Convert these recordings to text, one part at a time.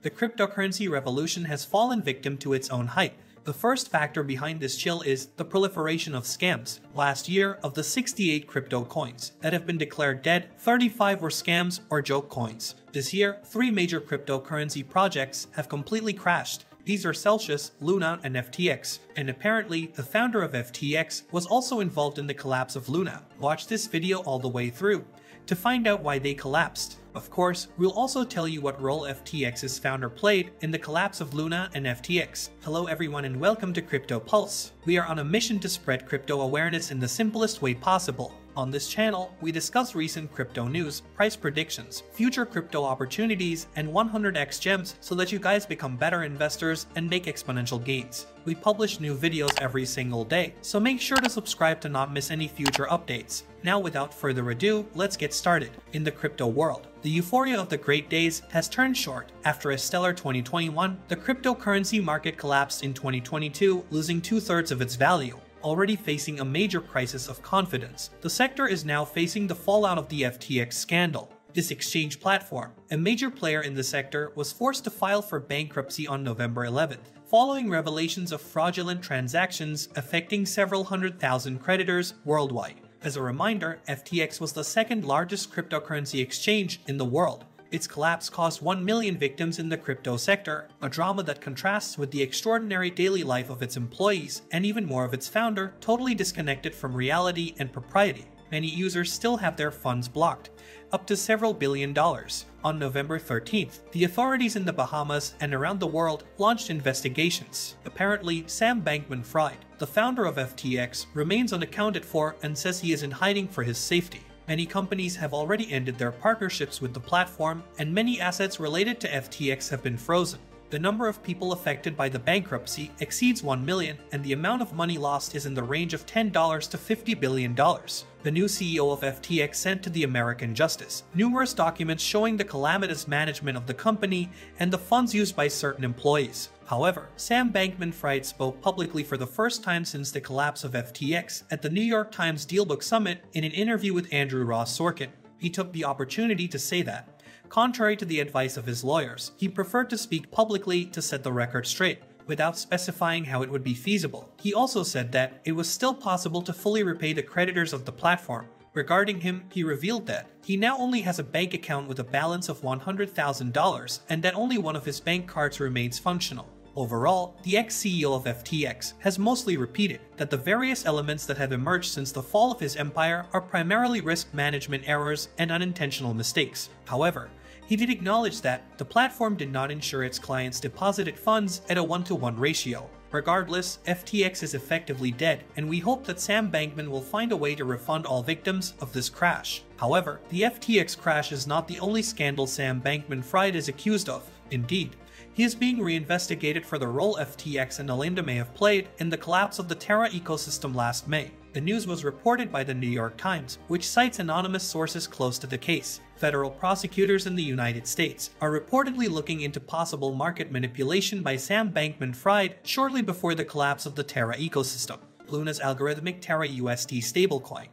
The cryptocurrency revolution has fallen victim to its own hype. The first factor behind this chill is the proliferation of scams. Last year, of the 68 crypto coins that have been declared dead, 35 were scams or joke coins. This year, three major cryptocurrency projects have completely crashed. These are Celsius, Luna, and FTX, and apparently the founder of FTX was also involved in the collapse of Luna. Watch this video all the way through to find out why they collapsed. Of course, we'll also tell you what role FTX's founder played in the collapse of Luna and FTX. Hello everyone and welcome to Crypto Pulse. We are on a mission to spread crypto awareness in the simplest way possible. On this channel, we discuss recent crypto news, price predictions, future crypto opportunities, and 100x gems so that you guys become better investors and make exponential gains. We publish new videos every single day, so make sure to subscribe to not miss any future updates. Now without further ado, let's get started. In the crypto world, the euphoria of the great days has turned short. After a stellar 2021, the cryptocurrency market collapsed in 2022, losing two-thirds of its value already facing a major crisis of confidence. The sector is now facing the fallout of the FTX scandal. This exchange platform, a major player in the sector, was forced to file for bankruptcy on November 11th, following revelations of fraudulent transactions affecting several hundred thousand creditors worldwide. As a reminder, FTX was the second largest cryptocurrency exchange in the world, its collapse caused 1 million victims in the crypto sector, a drama that contrasts with the extraordinary daily life of its employees and even more of its founder, totally disconnected from reality and propriety. Many users still have their funds blocked, up to several billion dollars. On November 13th, the authorities in the Bahamas and around the world launched investigations. Apparently, Sam Bankman Fried, the founder of FTX, remains unaccounted for and says he is in hiding for his safety. Many companies have already ended their partnerships with the platform, and many assets related to FTX have been frozen. The number of people affected by the bankruptcy exceeds 1 million, and the amount of money lost is in the range of $10 to $50 billion. The new CEO of FTX sent to the American Justice numerous documents showing the calamitous management of the company and the funds used by certain employees. However, Sam Bankman-Fried spoke publicly for the first time since the collapse of FTX at the New York Times Dealbook Summit in an interview with Andrew Ross Sorkin. He took the opportunity to say that, contrary to the advice of his lawyers, he preferred to speak publicly to set the record straight without specifying how it would be feasible. He also said that it was still possible to fully repay the creditors of the platform, Regarding him, he revealed that he now only has a bank account with a balance of $100,000 and that only one of his bank cards remains functional. Overall, the ex-CEO of FTX has mostly repeated that the various elements that have emerged since the fall of his empire are primarily risk management errors and unintentional mistakes. However, he did acknowledge that the platform did not ensure its clients deposited funds at a one-to-one -one ratio. Regardless, FTX is effectively dead, and we hope that Sam Bankman will find a way to refund all victims of this crash. However, the FTX crash is not the only scandal Sam Bankman-Fried is accused of. Indeed, he is being reinvestigated for the role FTX and Alameda may have played in the collapse of the Terra ecosystem last May. The news was reported by the New York Times, which cites anonymous sources close to the case. Federal prosecutors in the United States are reportedly looking into possible market manipulation by Sam Bankman-Fried shortly before the collapse of the Terra ecosystem. Luna's algorithmic Terra USD stablecoin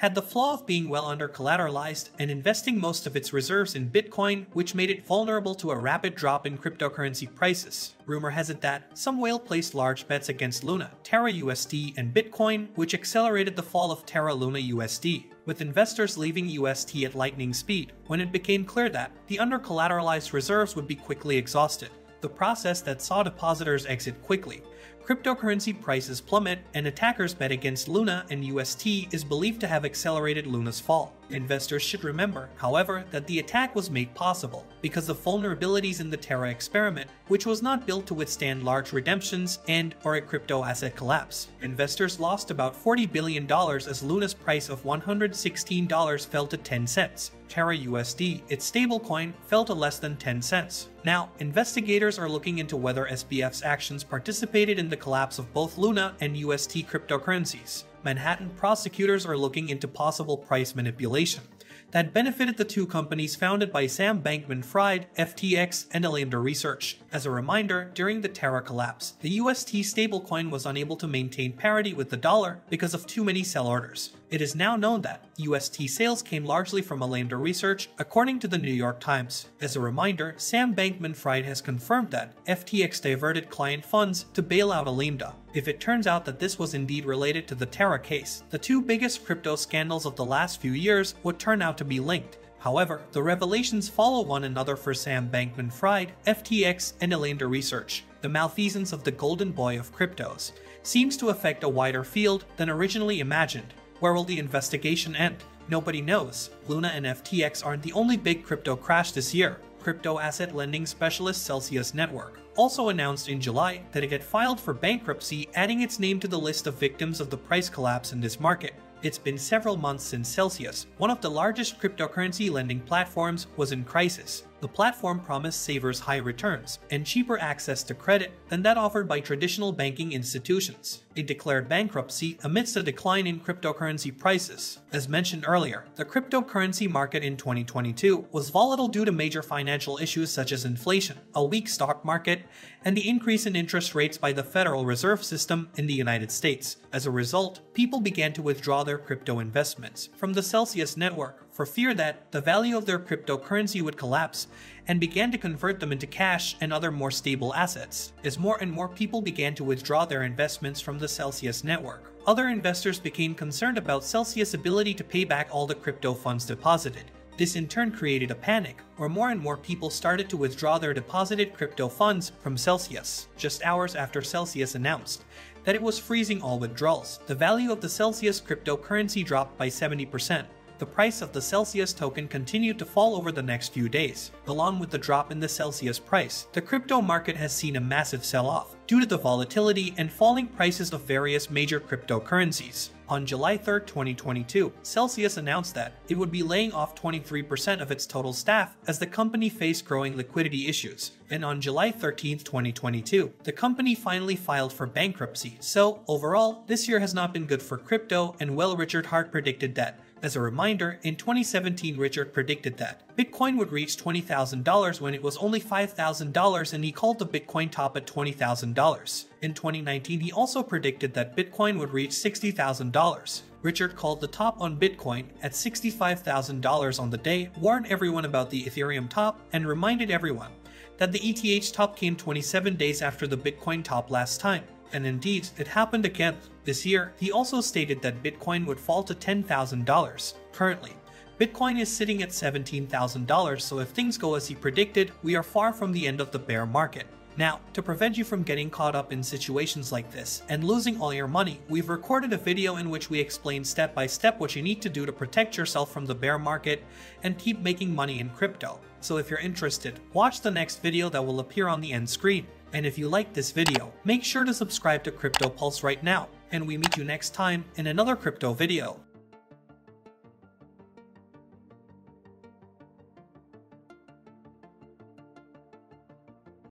had the flaw of being well under collateralized and investing most of its reserves in Bitcoin, which made it vulnerable to a rapid drop in cryptocurrency prices. Rumor has it that some whale placed large bets against Luna, Terra USD, and Bitcoin, which accelerated the fall of Terra Luna USD, with investors leaving UST at lightning speed when it became clear that the under collateralized reserves would be quickly exhausted. The process that saw depositors exit quickly, cryptocurrency prices plummet, and attackers bet against Luna and UST is believed to have accelerated Luna's fall. Investors should remember, however, that the attack was made possible because of vulnerabilities in the Terra experiment, which was not built to withstand large redemptions and or a crypto asset collapse. Investors lost about $40 billion as Luna's price of $116 fell to 10 cents. Terra USD, its stablecoin, fell to less than 10 cents. Now, investigators are looking into whether SBF's actions participated in the collapse of both Luna and UST cryptocurrencies. Manhattan prosecutors are looking into possible price manipulation that benefited the two companies founded by Sam Bankman Fried, FTX, and Alameda Research. As a reminder, during the Terra collapse, the UST stablecoin was unable to maintain parity with the dollar because of too many sell orders. It is now known that UST sales came largely from Alameda Research, according to the New York Times. As a reminder, Sam Bankman-Fried has confirmed that FTX diverted client funds to bail out Alameda. If it turns out that this was indeed related to the Terra case, the two biggest crypto scandals of the last few years would turn out to be linked. However, the revelations follow one another for Sam Bankman-Fried, FTX, and Alameda Research. The malfeasance of the golden boy of cryptos seems to affect a wider field than originally imagined. Where will the investigation end? Nobody knows. Luna and FTX aren't the only big crypto crash this year. Crypto asset lending specialist Celsius Network also announced in July that it had filed for bankruptcy, adding its name to the list of victims of the price collapse in this market. It's been several months since Celsius, one of the largest cryptocurrency lending platforms, was in crisis. The platform promised savers high returns and cheaper access to credit than that offered by traditional banking institutions. It declared bankruptcy amidst a decline in cryptocurrency prices. As mentioned earlier, the cryptocurrency market in 2022 was volatile due to major financial issues such as inflation, a weak stock market, and the increase in interest rates by the Federal Reserve System in the United States. As a result, people began to withdraw their crypto investments from the Celsius network for fear that the value of their cryptocurrency would collapse and began to convert them into cash and other more stable assets. As more and more people began to withdraw their investments from the Celsius network, other investors became concerned about Celsius' ability to pay back all the crypto funds deposited. This in turn created a panic, where more and more people started to withdraw their deposited crypto funds from Celsius, just hours after Celsius announced that it was freezing all withdrawals. The value of the Celsius cryptocurrency dropped by 70%, the price of the Celsius token continued to fall over the next few days. Along with the drop in the Celsius price, the crypto market has seen a massive sell-off due to the volatility and falling prices of various major cryptocurrencies. On July 3, 2022, Celsius announced that it would be laying off 23% of its total staff as the company faced growing liquidity issues. And on July 13, 2022, the company finally filed for bankruptcy. So, overall, this year has not been good for crypto, and well, Richard Heart predicted that as a reminder, in 2017 Richard predicted that Bitcoin would reach $20,000 when it was only $5,000 and he called the Bitcoin top at $20,000. In 2019 he also predicted that Bitcoin would reach $60,000. Richard called the top on Bitcoin at $65,000 on the day, warned everyone about the Ethereum top, and reminded everyone that the ETH top came 27 days after the Bitcoin top last time and indeed, it happened again. This year, he also stated that Bitcoin would fall to $10,000. Currently, Bitcoin is sitting at $17,000, so if things go as he predicted, we are far from the end of the bear market. Now, to prevent you from getting caught up in situations like this and losing all your money, we've recorded a video in which we explain step by step what you need to do to protect yourself from the bear market and keep making money in crypto. So if you're interested, watch the next video that will appear on the end screen. And if you like this video, make sure to subscribe to Crypto Pulse right now, and we meet you next time in another crypto video.